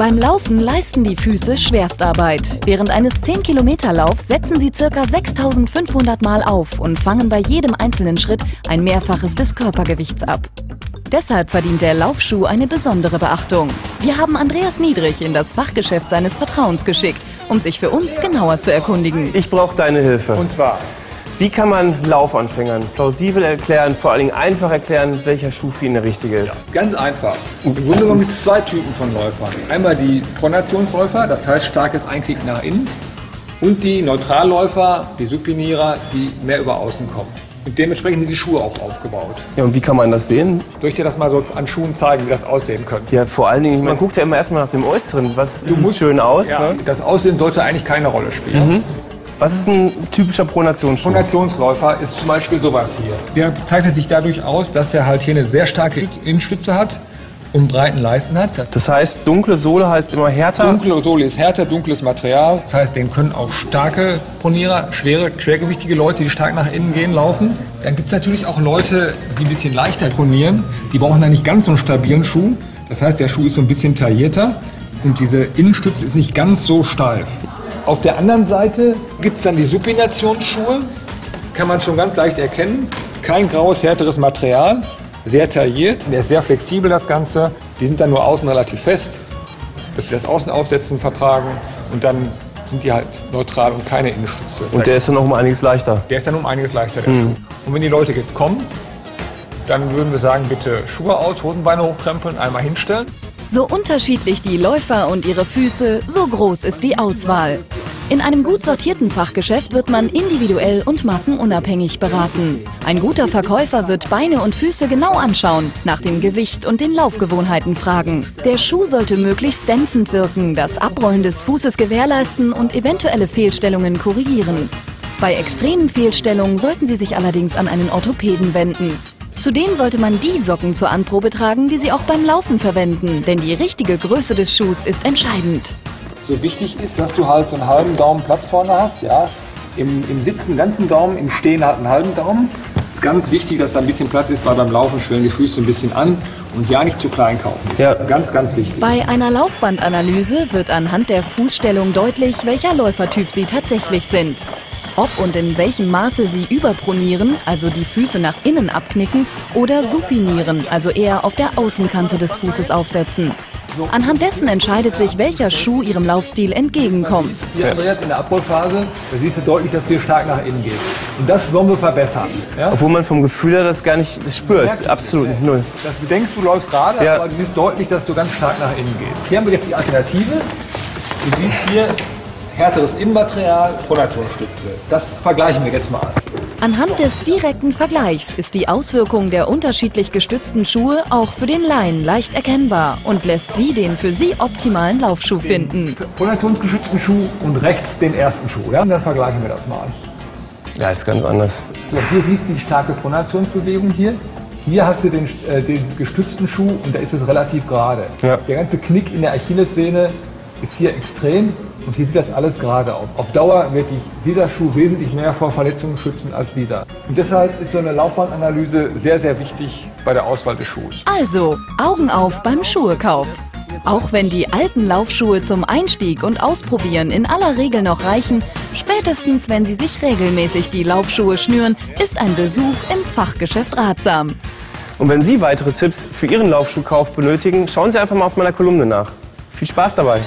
Beim Laufen leisten die Füße Schwerstarbeit. Während eines 10-Kilometer-Laufs setzen sie ca. 6500 Mal auf und fangen bei jedem einzelnen Schritt ein Mehrfaches des Körpergewichts ab. Deshalb verdient der Laufschuh eine besondere Beachtung. Wir haben Andreas Niedrig in das Fachgeschäft seines Vertrauens geschickt, um sich für uns genauer zu erkundigen. Ich brauche deine Hilfe. Und zwar, Wie kann man Laufanfängern plausibel erklären, vor allen Dingen einfach erklären, welcher Schuh für ihn der richtige ist? ganz einfach. Im Grunde genommen gibt es zwei Typen von Läufern. Einmal die Pronationsläufer, das heißt starkes Einknicken nach innen. Und die Neutralläufer, die Supinierer, die mehr über außen kommen. Und dementsprechend sind die Schuhe auch aufgebaut. Ja, und wie kann man das sehen? Ich dir das mal so an Schuhen zeigen, wie das aussehen könnte? Ja, vor allen Dingen, man guckt ja immer erstmal nach dem Äußeren. Was sieht schön aus? Ja, Ne? das Aussehen sollte eigentlich keine Rolle spielen. Was ist ein typischer Pronationsschuh? Pronationsläufer ist zum Beispiel sowas hier. Der zeichnet sich dadurch aus, dass er halt hier eine sehr starke Innenstütze hat und breiten Leisten hat. Das Das heißt, dunkle Sohle heißt immer härter. Dunkle Sohle ist härter, dunkles Material. Das heißt, den können auch starke Pronierer, schwere, schwergewichtige Leute, die stark nach innen gehen, laufen. Dann gibt es natürlich auch Leute, die ein bisschen leichter pronieren. Die brauchen dann nicht ganz so einen stabilen Schuh. Das heißt, der Schuh ist so ein bisschen taillierter und diese Innenstütze ist nicht ganz so steif. Auf der anderen Seite gibt es dann die Supinationsschuhe. Kann man schon ganz leicht erkennen. Kein graues, härteres Material. Sehr tailliert. Der ist sehr flexibel, das Ganze. Die sind dann nur außen relativ fest dass sie das Außenaufsetzen vertragen und dann sind die halt neutral und keine Innenstütze. Und der ist dann noch um einiges leichter. der ist dann um einiges leichter, Schuh. Und wenn die Leute jetzt kommen, dann würden wir sagen, bitte Schuhe aus, Hosenbeine hochkrempeln, einmal hinstellen. So unterschiedlich die Läufer und ihre Füße, so groß ist die Auswahl. In einem gut sortierten Fachgeschäft wird man individuell und markenunabhängig beraten. Ein guter Verkäufer wird Beine und Füße genau anschauen, nach dem Gewicht und den Laufgewohnheiten fragen. Der Schuh sollte möglichst dämpfend wirken, das Abrollen des Fußes gewährleisten und eventuelle Fehlstellungen korrigieren. Bei extremen Fehlstellungen sollten Sie sich allerdings an einen Orthopäden wenden. Zudem sollte man die Socken zur Anprobe tragen, die Sie auch beim Laufen verwenden, denn die richtige Größe des Schuhs ist entscheidend. So wichtig ist, dass du halt so einen halben Daumen Platz vorne hast, ja. Im, Im Sitzen einen ganzen Daumen, im Stehen halt einen halben Daumen. Es ist ganz wichtig, dass da ein bisschen Platz ist, weil beim Laufen schwellen die Füße ein bisschen an und ja nicht zu klein kaufen. Ja. Ganz, ganz wichtig. Bei einer Laufbandanalyse wird anhand der Fußstellung deutlich, welcher Läufertyp Sie tatsächlich sind. Ob und in welchem Maße Sie überpronieren, also die Füße nach innen abknicken, oder supinieren, also eher auf der Außenkante des Fußes aufsetzen. Anhand dessen entscheidet sich, welcher Schuh Ihrem Laufstil entgegenkommt. Hier, Andreas, in der Abrollphase, da siehst du deutlich, dass du hier stark nach innen gehst. Und das wollen wir verbessern. Ja? Obwohl man vom Gefühl her das gar nicht spürt. Absolut nicht, null. Dass du denkst, du läufst gerade, Ja. aber du siehst deutlich, dass du ganz stark nach innen gehst. Hier haben wir jetzt die Alternative. Du siehst hier härteres Innenmaterial, Pronationsstütze. Das vergleichen wir jetzt mal. Anhand des direkten Vergleichs ist die Auswirkung der unterschiedlich gestützten Schuhe auch für den Laien leicht erkennbar und lässt Sie den für Sie optimalen Laufschuh finden. Pronationsgeschützten Schuh und rechts den ersten Schuh. Ja? Und dann vergleichen wir das mal. Ja, ist ganz anders. So, hier siehst du die starke Pronationsbewegung hier. Hier hast du den, äh, den gestützten Schuh und da ist es relativ gerade. Ja. Der ganze Knick in der Achillessehne ist hier extrem und hier sieht das alles gerade aus. Auf Dauer wird dich dieser Schuh wesentlich mehr vor Verletzungen schützen als dieser. Und deshalb ist so eine Laufbahnanalyse sehr, sehr wichtig bei der Auswahl des Schuhs. Also, Augen auf beim Schuhekauf. Auch wenn die alten Laufschuhe zum Einstieg und Ausprobieren in aller Regel noch reichen, spätestens wenn Sie sich regelmäßig die Laufschuhe schnüren, ist ein Besuch im Fachgeschäft ratsam. Und wenn Sie weitere Tipps für Ihren Laufschuhkauf benötigen, schauen Sie einfach mal auf meiner Kolumne nach. Viel Spaß dabei!